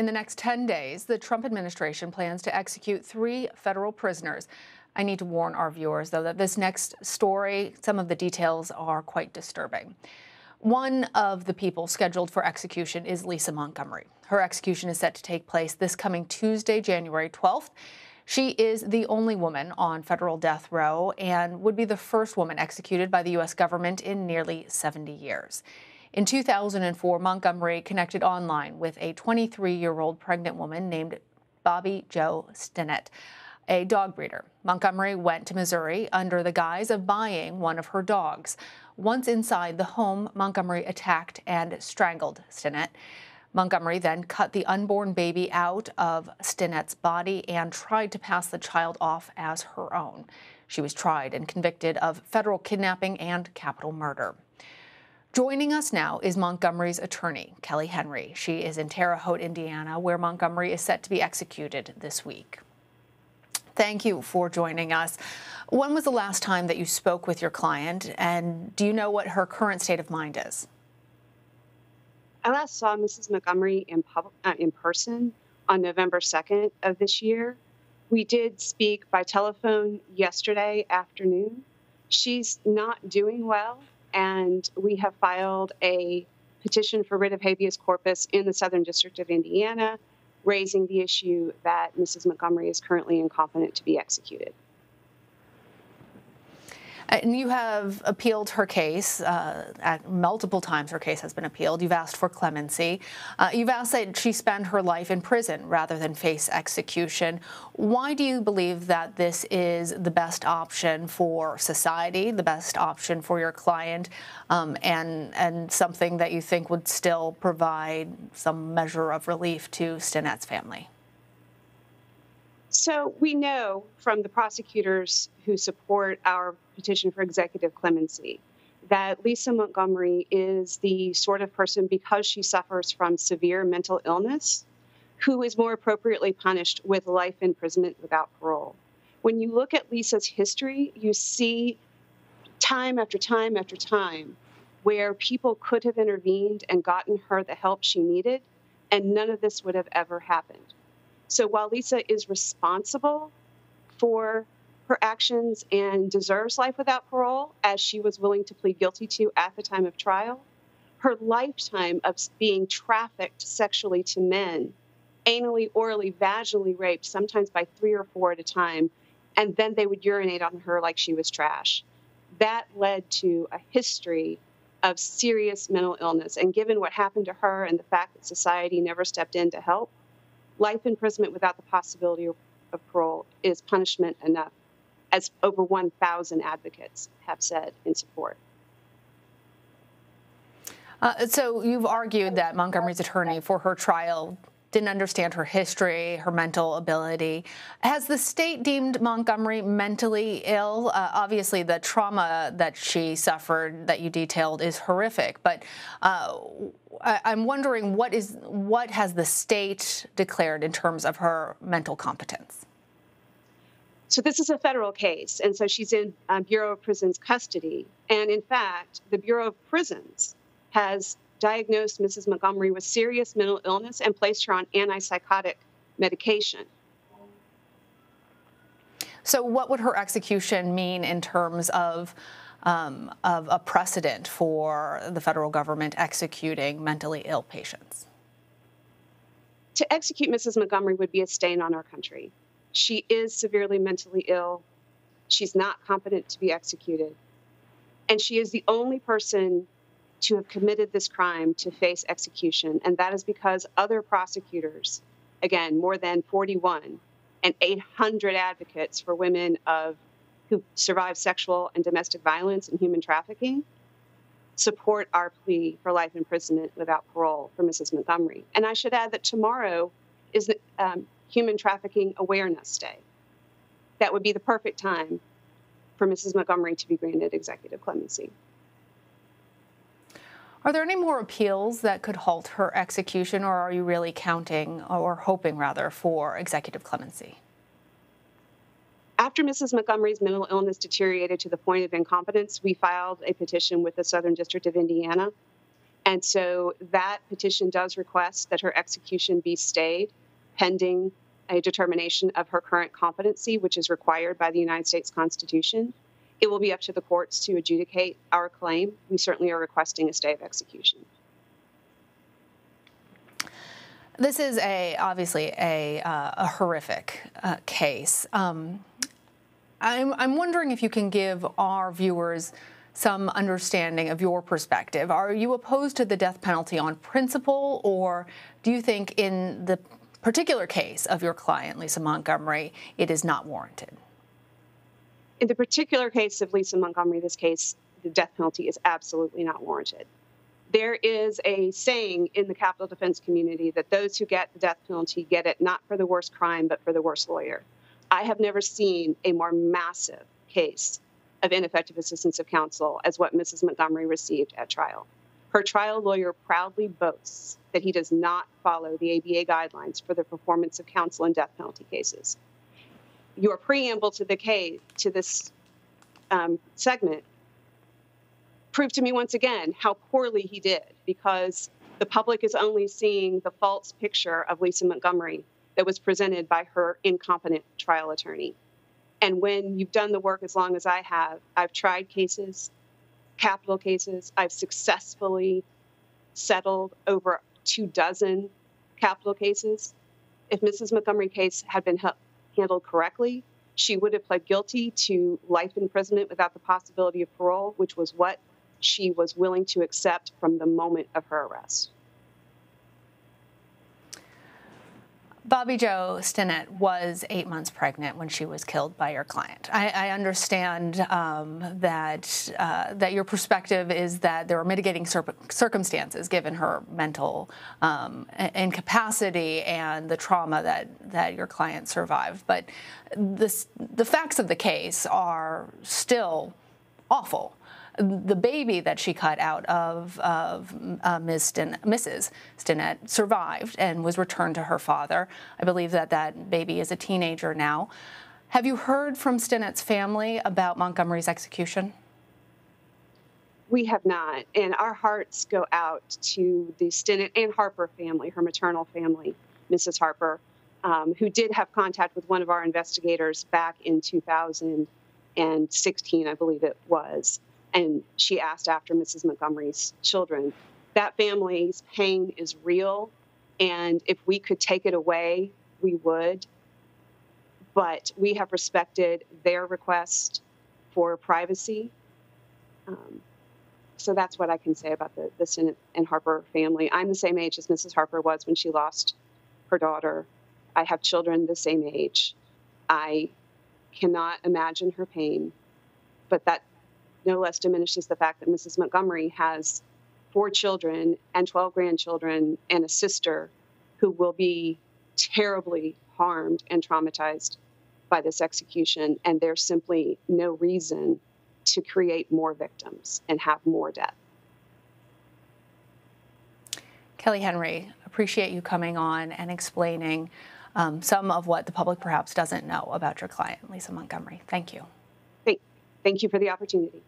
In the next 10 days, the Trump administration plans to execute three federal prisoners. I need to warn our viewers, though, that this next story, some of the details are quite disturbing. One of the people scheduled for execution is Lisa Montgomery. Her execution is set to take place this coming Tuesday, January 12th. She is the only woman on federal death row and would be the first woman executed by the U.S. government in nearly 70 years. In 2004, Montgomery connected online with a 23 year old pregnant woman named Bobbie Jo Stinnett, a dog breeder. Montgomery went to Missouri under the guise of buying one of her dogs. Once inside the home, Montgomery attacked and strangled Stinnett. Montgomery then cut the unborn baby out of Stinnett's body and tried to pass the child off as her own. She was tried and convicted of federal kidnapping and capital murder. Joining us now is Montgomery's attorney, Kelley Henry. She is in Terre Haute, Indiana, where Montgomery is set to be executed this week. Thank you for joining us. When was the last time that you spoke with your client, and do you know what her current state of mind is? I last saw Mrs. Montgomery in, pub- uh, in person on November 2nd of this year. We did speak by telephone yesterday afternoon. She's not doing well, and we have filed a petition for writ of habeas corpus in the Southern District of Indiana raising the issue that Mrs. Montgomery is currently incompetent to be executed. And you have appealed her case uh, multiple times. Her case has been appealed. You've asked for clemency. Uh, you've asked that she spend her life in prison rather than face execution. Why do you believe that this is the best option for society, the best option for your client, um, and and something that you think would still provide some measure of relief to Stinnett's family? So we know from the prosecutors who support our petition for executive clemency that Lisa Montgomery is the sort of person, because she suffers from severe mental illness, who is more appropriately punished with life imprisonment without parole. When you look at Lisa's history, you see time after time after time where people could have intervened and gotten her the help she needed, and none of this would have ever happened. So while Lisa is responsible for her actions and deserves life without parole, as she was willing to plead guilty to at the time of trial, her lifetime of being trafficked sexually to men, anally, orally, vaginally raped, sometimes by three or four at a time, and then they would urinate on her like she was trash. That led to a history of serious mental illness. And given what happened to her and the fact that society never stepped in to help, life imprisonment without the possibility of, parole is punishment enough, as over 1,000 advocates have said in support. Uh, so you've argued that Montgomery's attorney for her trial didn't understand her history, her mental ability. Has the state deemed Montgomery mentally ill? Uh, obviously, the trauma that she suffered that you detailed is horrific, but uh, I, am wondering what is what has the state declared in terms of her mental competence? So this is a federal case, and so she's in uh, Bureau of Prisons custody. And in fact, the Bureau of Prisons has diagnosed Mrs. Montgomery with serious mental illness and placed her on antipsychotic medication. So, what would her execution mean in terms of, um, of a precedent for the federal government executing mentally ill patients? To execute Mrs. Montgomery would be a stain on our country. She is severely mentally ill. She's not competent to be executed. And she is the only person to have committed this crime to face execution. And that is because other prosecutors, again, more than 41, and 800 advocates for women of who survive sexual and domestic violence and human trafficking support our plea for life imprisonment without parole for Mrs. Montgomery. And I should add that tomorrow is um, Human Trafficking Awareness Day. That would be the perfect time for Mrs. Montgomery to be granted executive clemency. Are there any more appeals that could halt her execution, or are you really counting or hoping rather for executive clemency? After Mrs. Montgomery's mental illness deteriorated to the point of incompetence, we filed a petition with the Southern District of Indiana. And so that petition does request that her execution be stayed pending a determination of her current competency, which is required by the United States Constitution. It will be up to the courts to adjudicate our claim. We certainly are requesting a stay of execution. This is a obviously a, uh, a horrific uh, case. Um, I'm, I'm wondering if you can give our viewers some understanding of your perspective. Are you opposed to the death penalty on principle, or do you think in the particular case of your client, Lisa Montgomery, it is not warranted? In the particular case of Lisa Montgomery, this case, the death penalty is absolutely not warranted there is a saying in the capital defense community that those who get the death penalty get it not for the worst crime, but for the worst lawyer. I have never seen a more massive case of ineffective assistance of counsel as what Mrs. Montgomery received at trial. Her trial lawyer proudly boasts that he does not follow the ABA guidelines for the performance of counsel in death penalty cases. Your preamble to the case to this um, segment proved to me once again how poorly he did because the public is only seeing the false picture of Lisa Montgomery that was presented by her incompetent trial attorney. And when you've done the work as long as I have, I've tried cases, capital cases, I've successfully settled over two dozen capital cases. If Mrs. Montgomery's case had been handled correctly, she would have pled guilty to life imprisonment without the possibility of parole, which was what she was willing to accept from the moment of her arrest. Bobbie Jo Stinnett was eight months pregnant when she was killed by your client. I, I understand um, that uh, that your perspective is that there were mitigating circumstances given her mental um, incapacity and the trauma that that your client survived. But this, the facts of the case are still awful the baby that she cut out of, of uh, Ms. Stin, Mrs. Stinnett survived and was returned to her father. I believe that that baby is a teenager now. Have you heard from Stinnett's family about Montgomery's execution? We have not, and our hearts go out to the Stinnett and Harper family, her maternal family, Mrs. Harper, um, who did have contact with one of our investigators back in 2016, I believe it was and she asked after Mrs. Montgomery's children. That family's pain is real, and if we could take it away, we would. But we have respected their request for privacy. Um, so that's what I can say about the, the Stinnett and Harper family. I'm the same age as Mrs. Harper was when she lost her daughter. I have children the same age. I cannot imagine her pain, but that no less diminishes the fact that Mrs. Montgomery has four children and 12 grandchildren and a sister who will be terribly harmed and traumatized by this execution. And there's simply no reason to create more victims and have more death. Kelley Henry, appreciate you coming on and explaining um, some of what the public perhaps doesn't know about your client, Lisa Montgomery. Thank you. Thank, thank you for the opportunity.